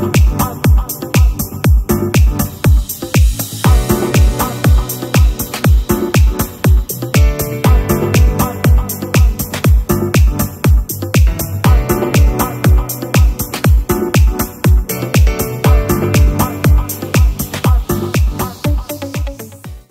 Bye.